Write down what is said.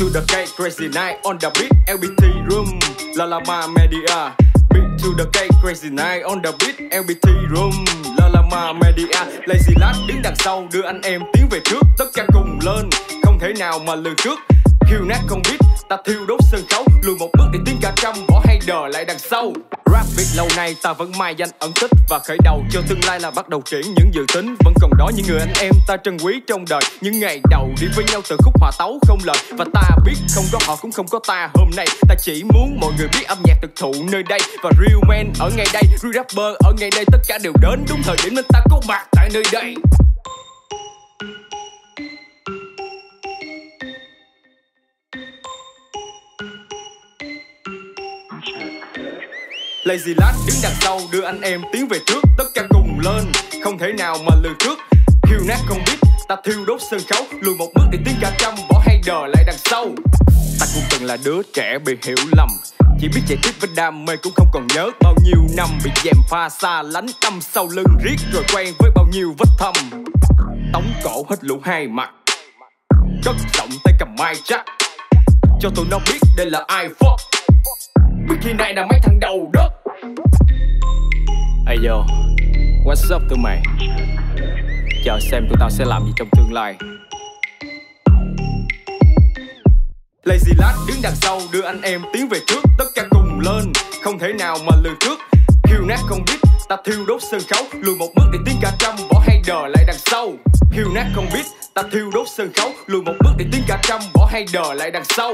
to the cake, crazy night on the beat, LBT room, La La Ma Media. Beat to the cake, crazy night on the beat, LBT room, La La Ma Media. Lazy lad đứng đằng sau đưa anh em tiến về trước, tất cả cùng lên, không thể nào mà lường trước. Hiu nát không biết, ta thiêu đốt sân khấu, lùi một bước để tiến cả trăm, bỏ hay lại đằng sau. Rap Việt lâu nay ta vẫn mai danh ẩn tích và khởi đầu cho tương lai là bắt đầu triển những dự tính. Vẫn còn đó những người anh em ta trân quý trong đời. Những ngày đầu đi với nhau từ khúc hòa tấu không lời. Và ta biết không có họ cũng không có ta. Hôm nay ta chỉ muốn mọi người biết âm nhạc thực thụ nơi đây. Và real man ở ngay đây, real rapper ở ngay đây. Tất cả đều đến đúng thời điểm nên ta có mặt tại nơi đây. Lazy lad đứng đằng sau đưa anh em tiến về trước Tất cả cùng lên, không thể nào mà lừa trước. Khiêu nát không biết, ta thiêu đốt sân khấu. Lùi một bước để tiến cả trăm, bỏ hay đờ lại đằng sau. Ta cũng từng là đứa trẻ bị hiểu lầm. Chỉ biết chạy tiếp với đam mê cũng không còn nhớ. Bao nhiêu năm bị dèm pha xa lánh tâm sau lưng riết Rồi quen với bao nhiêu vết thâm. Tống cổ hết lũ hai mặt. Cất giọng tay cầm mai chắc. Cho tụi nó biết đây là ai fuck. Biết khi này là mấy thằng đầu đất vô. What's up tụi mày? Chờ xem tụi tao sẽ làm gì trong tương lai. Lazy lad đứng đằng sau đưa anh em tiến về trước. Tất cả cùng lên, không thể nào mà lường trước. Hiu nát không biết, ta thiêu đốt sân khấu. Lùi một bước để tiến cả trăm, bỏ hay đờ lại đằng sau. Hiu nát không biết, ta thiêu đốt sân khấu. Lùi một bước để tiến cả trăm, bỏ hay đờ lại đằng sau.